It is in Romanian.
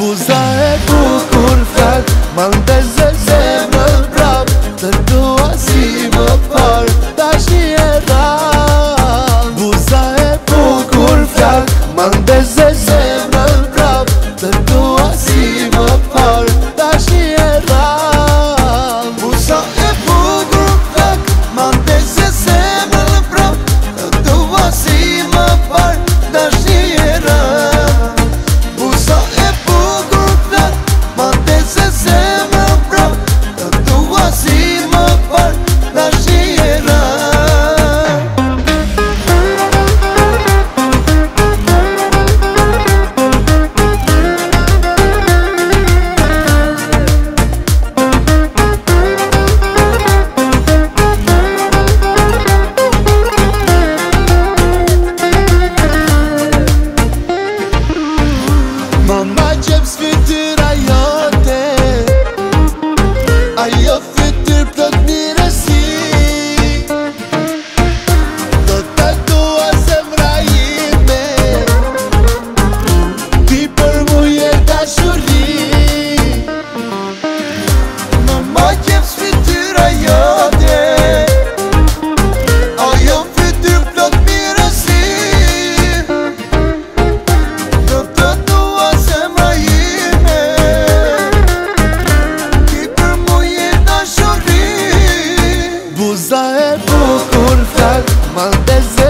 Buza e kur fel Më ndezë Mam na ciebie świty mă dezvăluie